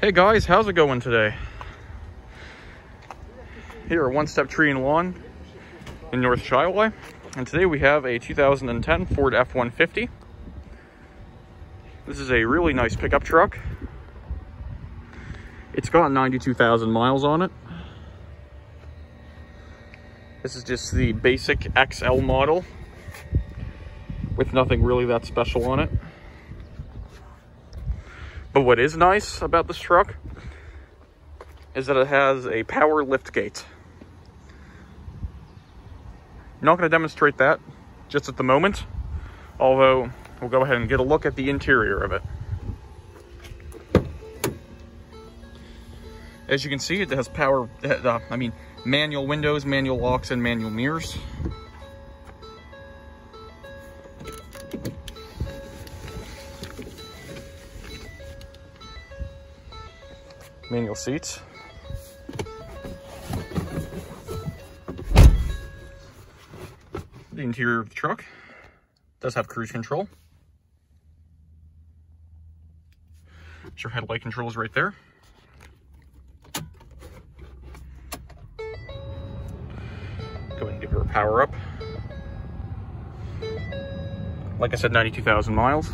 Hey guys, how's it going today? Here at One Step Tree and Lawn in North Chili, and today we have a 2010 Ford F-150. This is a really nice pickup truck. It's got 92,000 miles on it. This is just the basic XL model with nothing really that special on it. But what is nice about this truck is that it has a power lift gate. I'm not going to demonstrate that just at the moment, although we'll go ahead and get a look at the interior of it. As you can see, it has power, uh, I mean, manual windows, manual locks, and manual mirrors. Manual seats. The interior of the truck does have cruise control. Your headlight controls right there. Go ahead and give her a power up. Like I said, 92,000 miles.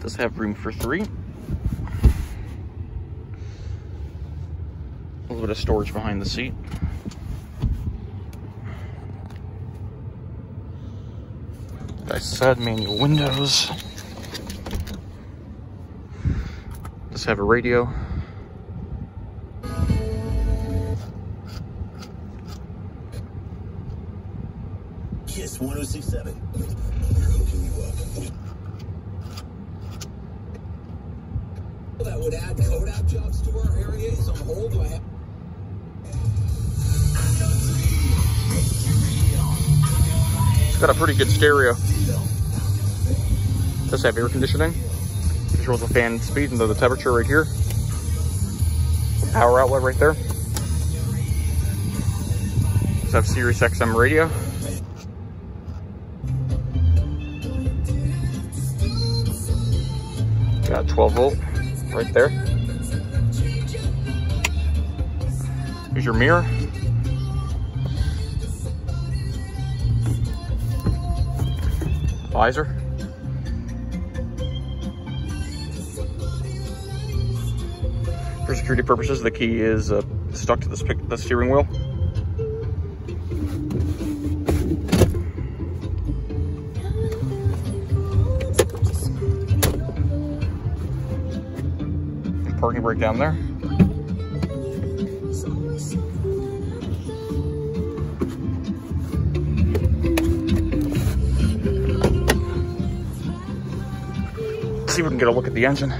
Does have room for three. A little bit of storage behind the seat. I said, manual windows. Does have a radio. Kiss 1067. Hooking you up. That would add Kodak jobs to our area is on hold. It's got a pretty good stereo. Does have air conditioning. Controls the fan speed and the temperature right here. Power outlet right there. Does have Sirius XM radio. Got 12 volt right there. Here's your mirror. Visor. For security purposes, the key is uh, stuck to the, the steering wheel. parking brake down there. See if we can get a look at the engine.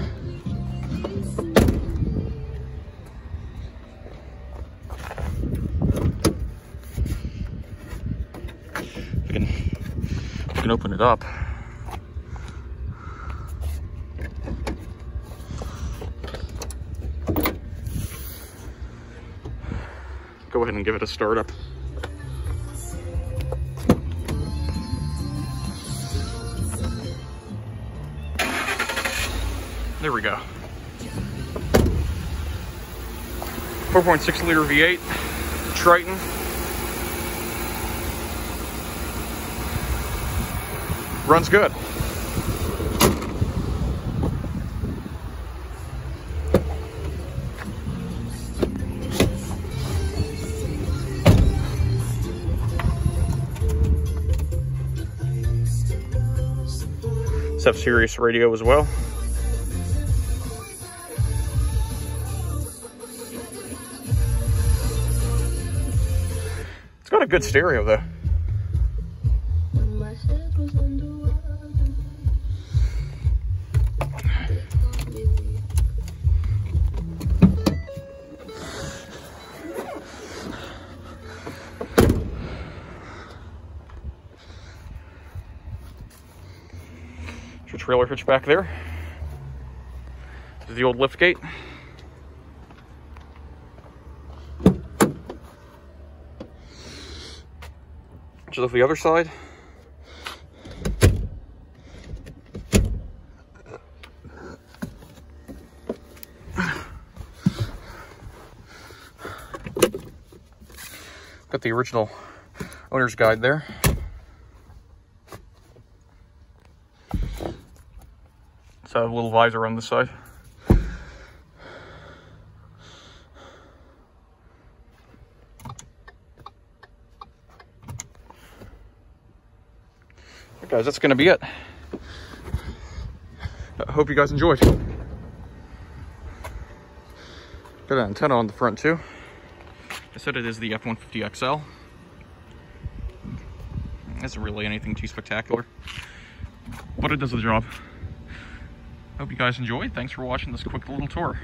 We can, we can open it up. go ahead and give it a start up. There we go. 4.6 liter V8, Triton. Runs good. have Sirius radio as well. Got a good stereo though. Your trailer hitch back there. This is the old lift gate. catch off the other side. Got the original owner's guide there. So a little visor on the side. Guys, that's going to be it. I hope you guys enjoyed. Got an antenna on the front too. I said it is the F-150 XL. Isn't really anything too spectacular, but it does the job. Hope you guys enjoyed. Thanks for watching this quick little tour.